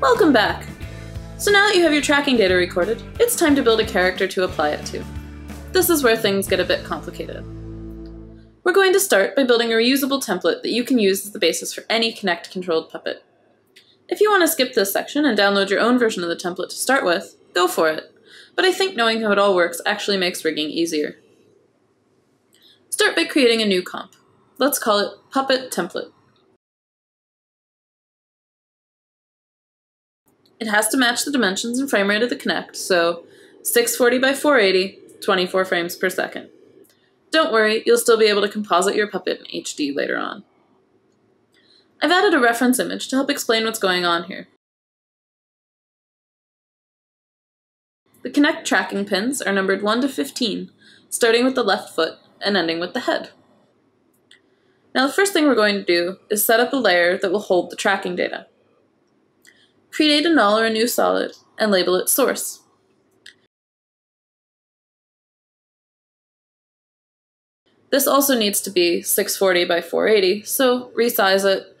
Welcome back! So now that you have your tracking data recorded, it's time to build a character to apply it to. This is where things get a bit complicated. We're going to start by building a reusable template that you can use as the basis for any Kinect controlled puppet. If you want to skip this section and download your own version of the template to start with, go for it, but I think knowing how it all works actually makes rigging easier. Start by creating a new comp. Let's call it Puppet Template. It has to match the dimensions and frame rate of the Kinect, so 640 by 480, 24 frames per second. Don't worry, you'll still be able to composite your puppet in HD later on. I've added a reference image to help explain what's going on here. The Kinect tracking pins are numbered 1 to 15, starting with the left foot and ending with the head. Now the first thing we're going to do is set up a layer that will hold the tracking data. Create a null or a new solid, and label it source. This also needs to be 640 by 480, so resize it.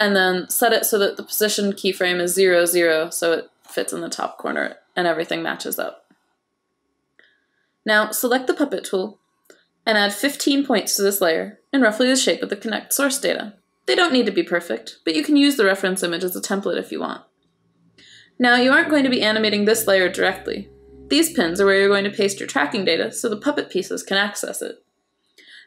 And then set it so that the position keyframe is 0, 0, so it fits in the top corner and everything matches up. Now select the puppet tool and add 15 points to this layer in roughly the shape of the Kinect source data. They don't need to be perfect, but you can use the reference image as a template if you want. Now you aren't going to be animating this layer directly. These pins are where you're going to paste your tracking data so the puppet pieces can access it.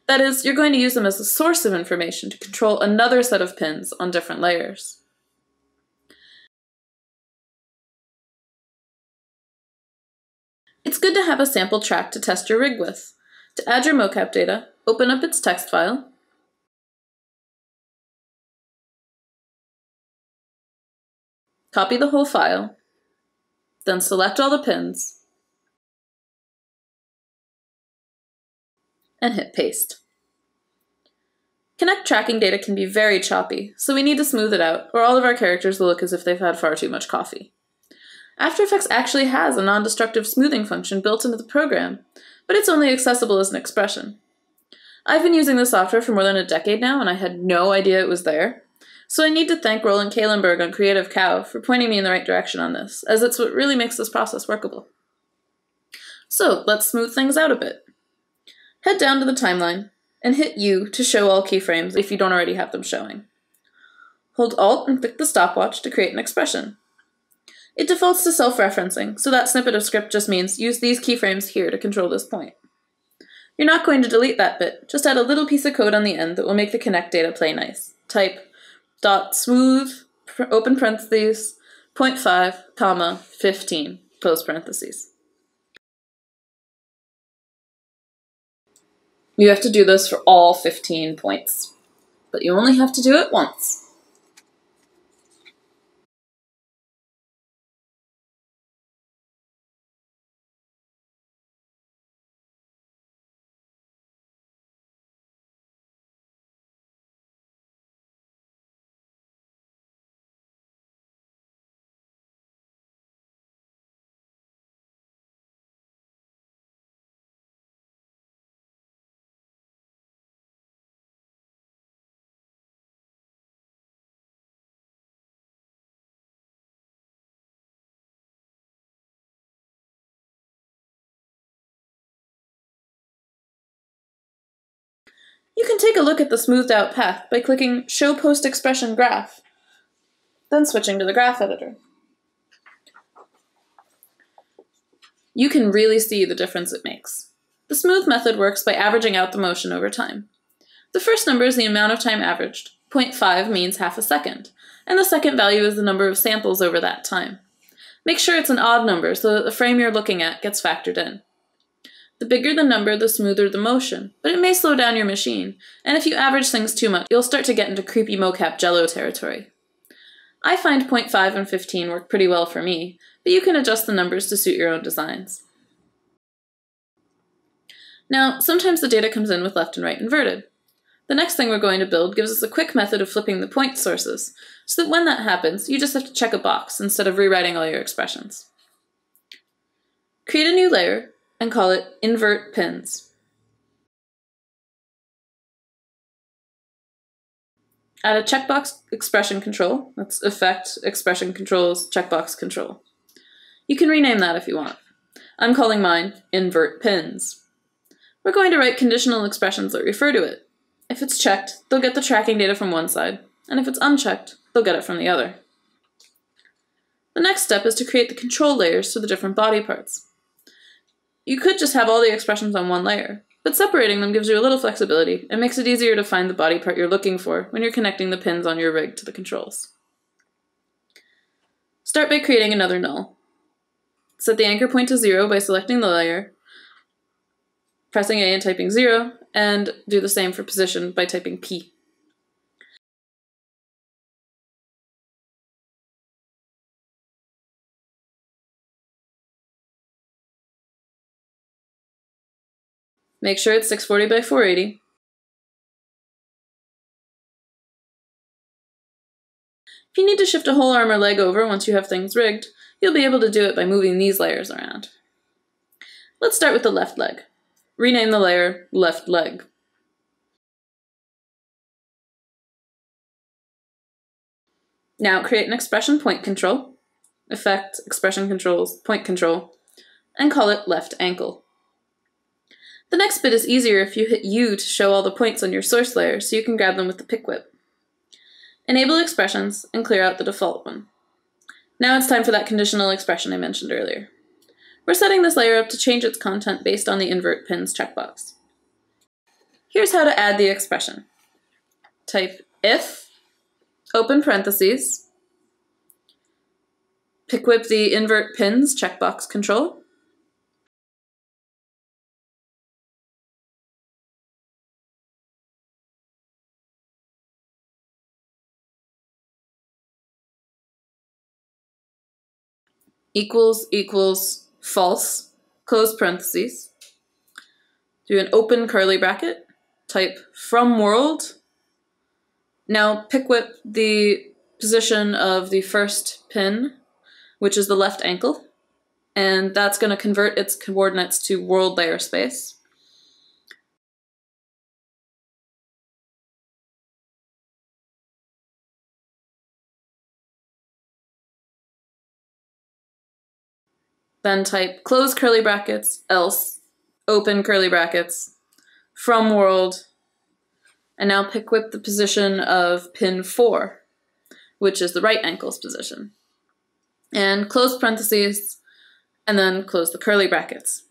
That is, you're going to use them as a source of information to control another set of pins on different layers. It's good to have a sample track to test your rig with. To add your mocap data, open up its text file, copy the whole file, then select all the pins, and hit paste. Kinect tracking data can be very choppy, so we need to smooth it out, or all of our characters will look as if they've had far too much coffee. After Effects actually has a non-destructive smoothing function built into the program, but it's only accessible as an expression. I've been using the software for more than a decade now, and I had no idea it was there. So I need to thank Roland Kahlenberg on Creative Cow for pointing me in the right direction on this, as it's what really makes this process workable. So let's smooth things out a bit. Head down to the timeline, and hit U to show all keyframes if you don't already have them showing. Hold Alt and click the stopwatch to create an expression. It defaults to self-referencing, so that snippet of script just means use these keyframes here to control this point. You're not going to delete that bit, just add a little piece of code on the end that will make the Kinect data play nice. Type dot smooth, open parentheses, 0.5, comma, 15, close parentheses. You have to do this for all 15 points, but you only have to do it once. You can take a look at the smoothed out path by clicking Show Post Expression Graph, then switching to the graph editor. You can really see the difference it makes. The smooth method works by averaging out the motion over time. The first number is the amount of time averaged. 0.5 means half a second, and the second value is the number of samples over that time. Make sure it's an odd number so that the frame you're looking at gets factored in. The bigger the number, the smoother the motion, but it may slow down your machine, and if you average things too much, you'll start to get into creepy mocap jello territory. I find 0.5 and 15 work pretty well for me, but you can adjust the numbers to suit your own designs. Now, sometimes the data comes in with left and right inverted. The next thing we're going to build gives us a quick method of flipping the point sources, so that when that happens, you just have to check a box instead of rewriting all your expressions. Create a new layer, and call it invert pins. Add a checkbox expression control. That's effect, expression controls, checkbox control. You can rename that if you want. I'm calling mine invert pins. We're going to write conditional expressions that refer to it. If it's checked, they'll get the tracking data from one side, and if it's unchecked, they'll get it from the other. The next step is to create the control layers for the different body parts. You could just have all the expressions on one layer, but separating them gives you a little flexibility and makes it easier to find the body part you're looking for when you're connecting the pins on your rig to the controls. Start by creating another null. Set the anchor point to 0 by selecting the layer, pressing A and typing 0, and do the same for position by typing P. Make sure it's 640 by 480. If you need to shift a whole arm or leg over once you have things rigged, you'll be able to do it by moving these layers around. Let's start with the left leg. Rename the layer left leg. Now create an expression point control, effect, expression controls, point control, and call it left ankle. The next bit is easier if you hit U to show all the points on your source layer so you can grab them with the pick whip. Enable expressions and clear out the default one. Now it's time for that conditional expression I mentioned earlier. We're setting this layer up to change its content based on the invert pins checkbox. Here's how to add the expression. Type if, open parentheses, pick whip the invert pins checkbox control, equals equals false, close parentheses. Do an open curly bracket, type from world. Now pick whip the position of the first pin, which is the left ankle, and that's going to convert its coordinates to world layer space. Then type close curly brackets, else, open curly brackets, from world, and now pick whip the position of pin 4, which is the right ankle's position. And close parentheses, and then close the curly brackets.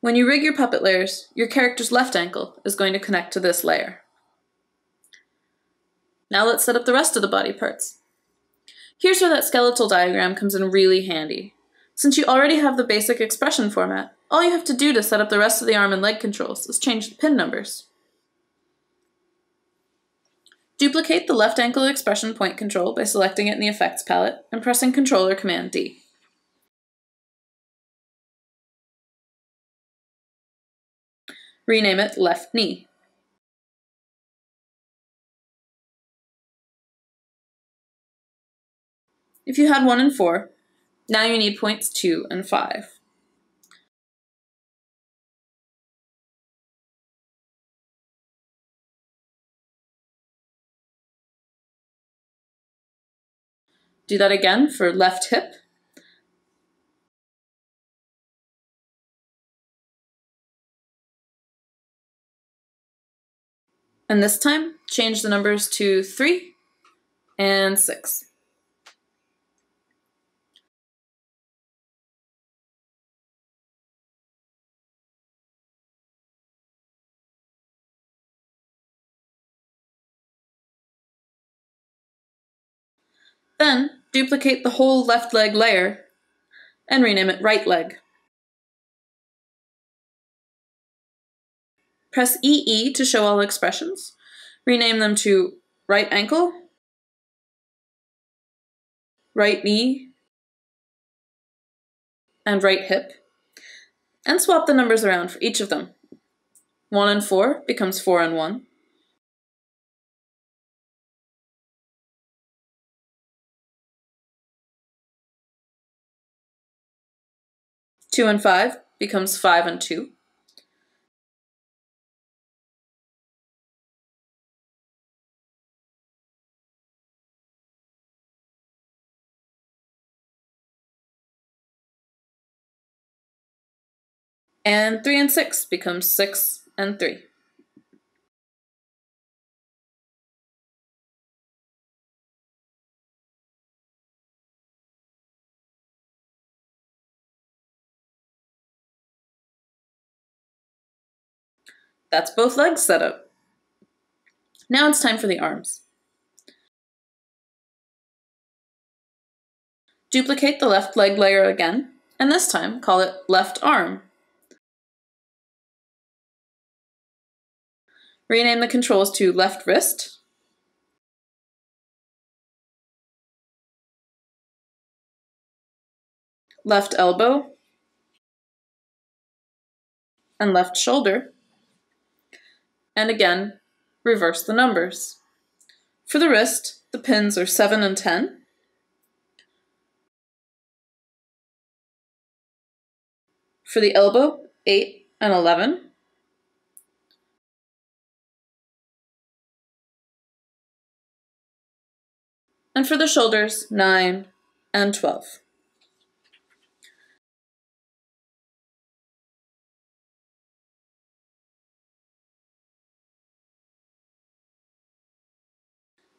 When you rig your puppet layers, your character's left ankle is going to connect to this layer. Now let's set up the rest of the body parts. Here's where that skeletal diagram comes in really handy. Since you already have the basic expression format, all you have to do to set up the rest of the arm and leg controls is change the pin numbers. Duplicate the left ankle expression point control by selecting it in the Effects palette and pressing Ctrl or Command D. Rename it left knee. If you had 1 and 4, now you need points 2 and 5. Do that again for left hip. And this time, change the numbers to 3 and 6. Then, duplicate the whole left leg layer and rename it right leg. Press EE to show all expressions. Rename them to right ankle, right knee, and right hip, and swap the numbers around for each of them. 1 and 4 becomes 4 and 1. 2 and 5 becomes 5 and 2. And 3 and 6 becomes 6 and 3. That's both legs set up. Now it's time for the arms. Duplicate the left leg layer again, and this time call it left arm. Rename the controls to left wrist, left elbow, and left shoulder. And again, reverse the numbers. For the wrist, the pins are 7 and 10. For the elbow, 8 and 11. And for the shoulders, 9 and 12.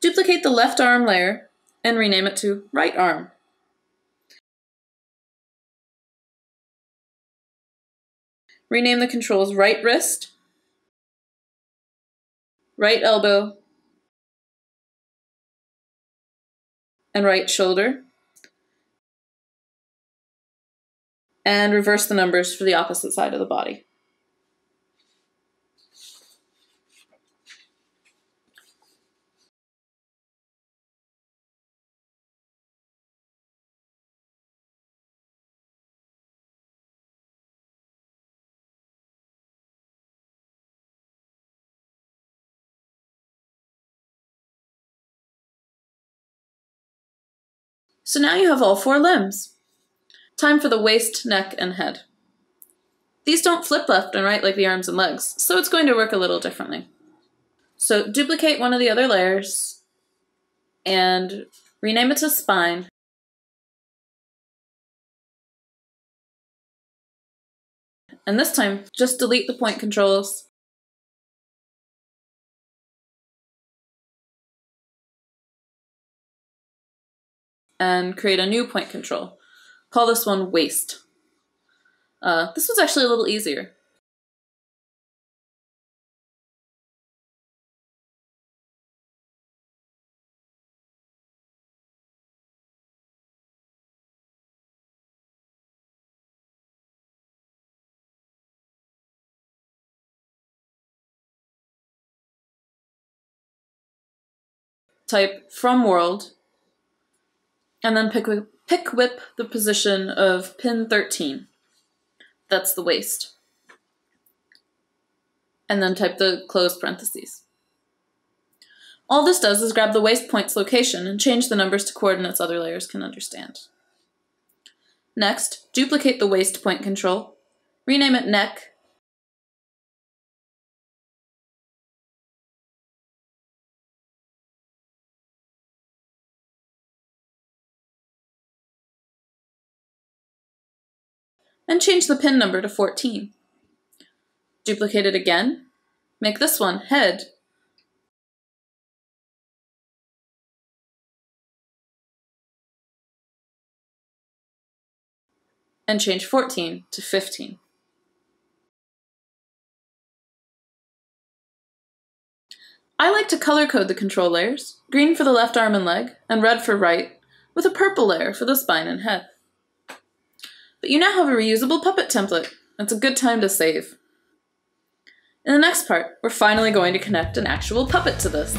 Duplicate the left arm layer and rename it to right arm. Rename the controls right wrist, right elbow, and right shoulder. And reverse the numbers for the opposite side of the body. So now you have all four limbs. Time for the waist, neck, and head. These don't flip left and right like the arms and legs, so it's going to work a little differently. So duplicate one of the other layers and rename it to spine. And this time, just delete the point controls and create a new point control. Call this one waist. Uh, this was actually a little easier. Type from world and then pick, pick whip the position of pin 13. That's the waist. And then type the close parentheses. All this does is grab the waist point's location and change the numbers to coordinates other layers can understand. Next, duplicate the waist point control, rename it neck, and change the pin number to 14. Duplicate it again, make this one head, and change 14 to 15. I like to color code the control layers, green for the left arm and leg, and red for right, with a purple layer for the spine and head. But you now have a reusable puppet template. It's a good time to save. In the next part, we're finally going to connect an actual puppet to this.